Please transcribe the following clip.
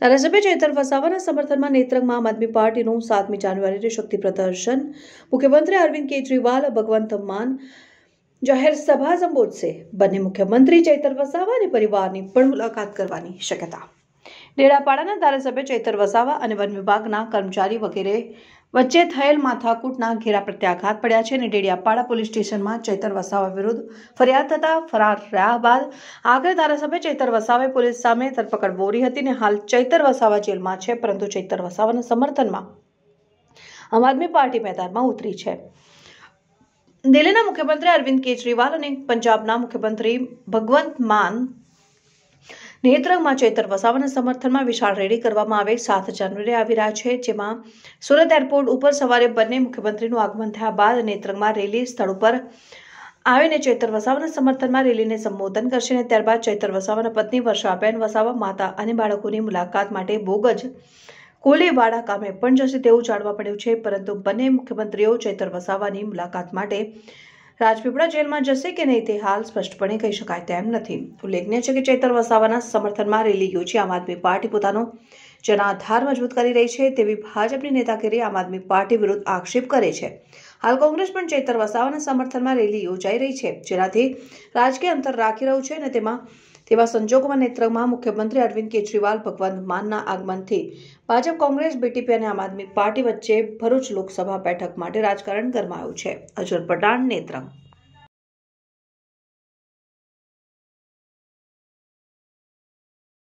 ધારાસભ્ય ચેતર વસાવાના સમર્થનમાં નેત્રંગમાં આમ આદમી પાર્ટીનું સાતમી જાન્યુઆરીએ શક્તિ પ્રદર્શન. મુખ્યમંત્રી અરવિંદ કેજરીવાલ, ભગવંત માન, જાહેર સભા સંબોધશે. બંને મુખ્યમંત્રી ચૈતર વસાવા અને પરિવારની પણ મુલાકાત કરવાની શક્યતા. ડેડાપાડાના ધારાસભ્ય ચૈતર વસાવા અને વન વિભાગના કર્મચારી વગેરે વચ્ચે થયેલ માથાકૂટના ઘેરા પ્રત્યાઘાત પડ્યા છે અને ડેડિયાપાડા પોલીસ સ્ટેશનમાં ચૈતર વસાવા વિરુદ્ધ ફરિયાદ થતા ફરાર રહ્યા બાદ આખરે ધારાસભ્ય ચૈતર વસાવે પોલીસ સામે ધરપકડ બોરી હતી અને હાલ ચૈતર વસાવા જેલમાં છે, પરંતુ ચૈતર વસાવાના સમર્થનમાં આમ આદમી પાર્ટી મેદાનમાં ઉતરી છે. દિલ્હીના મુખ્યમંત્રી અરવિંદ કેજરીવાલ અને પંજાબના મુખ્યમંત્રી ભગવંત માન નેત્રંગમાં ચૈતર વસાવાના સમર્થનમાં વિશાળ રેલી કરવામાં આવે. સાત જાન્યુઆરી આવી રહ્યા છે, જેમાં સુરત એરપોર્ટ ઉપર સવારે બંને મુખ્યમંત્રીનું આગમન થયા બાદ નેત્રંગમાં રેલી સ્થળ ઉપર આવીને ચૈતર વસાવાના સમર્થનમાં રેલીને સંબોધન કરશે અને ત્યારબાદ ચૈતર વસાવાના પત્ની વર્ષાબેન વસાવા, માતા અને બાળકોની મુલાકાત માટે બોગજ કોલેવાડા કામે પણ જશે તેવું જાણવા મળ્યું છે. પરંતુ બંને મુખ્યમંત્રીઓ ચૈતર વસાવાની મુલાકાત માટે રાજપીપળા જેલમાં જશે કે નહીં તે હાલ સ્પષ્ટપણે કહી શકાય તેમ નથી. ઉલ્લેખનીય છે કે ચેતર વસાવાના સમર્થનમાં રેલી યોજી આમ આદમી પાર્ટી પોતાનો જનાધાર મજબૂત કરી રહી છે તેવી ભાજપની નેતાગીરી આમ આદમી પાર્ટી વિરુદ્ધ આક્ષેપ કરે છે. હાલ કોંગ્રેસ પણ ચેતર વસાવાના સમર્થનમાં રેલી યોજાઈ રહી છે, જેનાથી રાજકીય અંતર રાખી રહ્યું છે અને તેમાં તેવા સંજોગોમાં નેત્રંગમાં મુખ્યમંત્રી અરવિંદ કેજરીવાલ ભગવંત માનના આગમનથી ભાજપ, કોંગ્રેસ, બીટીપી અને આમ આદમી પાર્ટી વચ્ચે ભરૂચ લોકસભા બેઠક માટે રાજકારણ ગરમાયું છે. અજર પટાણ નેત્રંગ.